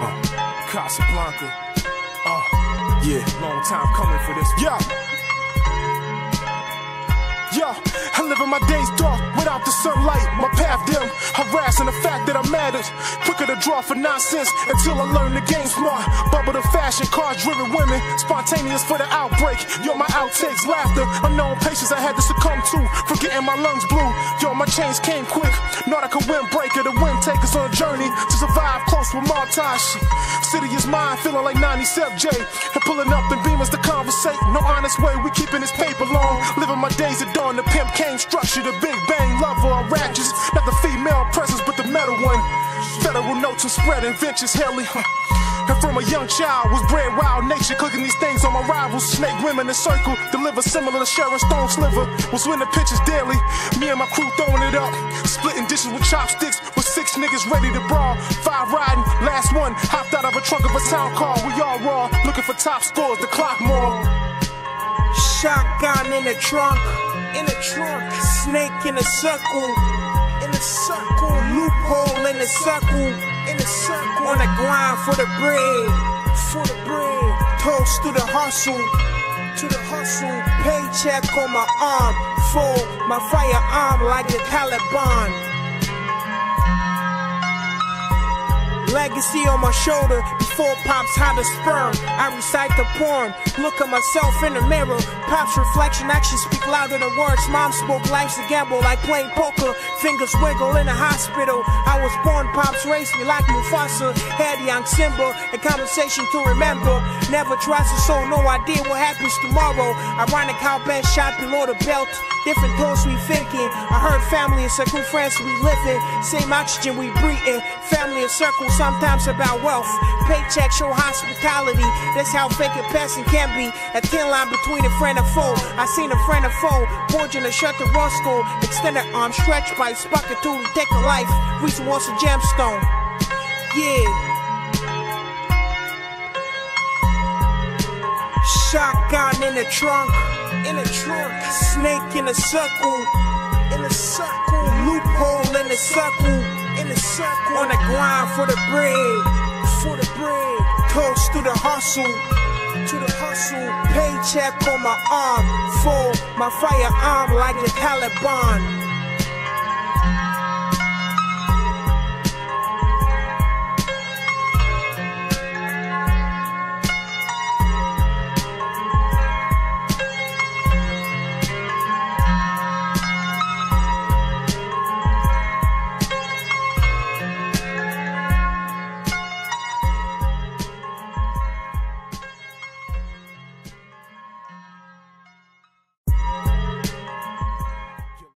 Uh, Casablanca. Uh, yeah, long time coming for this. Yeah. Yo, I live in my days dark without the sunlight. My path dim, harassing the fact that at it. Quicker to draw for nonsense until I learn the game smart. Bubble the fashion, cars driven women, spontaneous for the outbreak. Yo, my outtakes, laughter, unknown patience I had to succumb to. Forgetting my lungs blue. Yo, my chains came quick. Nautical windbreaker, the wind take us on a journey to survive close with montage. City is mine, feeling like 97 J. And pulling up in beamers to conversate. No honest way, we keeping this paper long. Living my days at dawn, the pimp came structure, the big bang lover on ratchets. Not the female presence, but the metal one. Federal notes and spread inventions, heli. From a young child was bred wild nature, cooking these things on my rivals. Snake women in circle, deliver similar to Sharon Stone sliver. Was winning pitches daily, me and my crew throwing it up. Splitting dishes with chopsticks, with six niggas ready to brawl. Five riding, last one hopped out of a trunk of a town car. We all raw, looking for top scores, the clock more. Shotgun in the trunk, in the trunk. Snake in a circle, in a circle. Loophole in the circle, in the circle. For the bread, for the bread. Toast to the hustle, to the hustle. Paycheck on my arm, full my firearm like the Taliban. Legacy on my shoulder before pops had a sperm. I recite the poem, look at myself in the mirror. Pops reflection, actions speak louder than words. Mom spoke life's a gamble like playing poker. Fingers wiggle in the hospital. I was born, pops raised me like Mufasa. Had young Simba, a conversation to remember. Never trust a soul, no idea what happens tomorrow. Ironic how Ben shot below the belt. Different thoughts we thinking. I heard family and circle friends we living. Same oxygen we breathing. Family and circle sometimes about wealth. Paycheck show hospitality. That's how fake a person can be. A thin line between a friend and foe. I seen a friend and foe. Forging a shut the Roscoe. Extended arm stretch by his bucket to take a life. Reason wants a gemstone. Yeah. Shotgun in the trunk, in the trunk. Snake in a circle, in a circle. Loophole in the circle, in the circle. On the grind for the bread, for the bread. Toast to the hustle, to the hustle. Paycheck on my arm, full my firearm like the Taliban.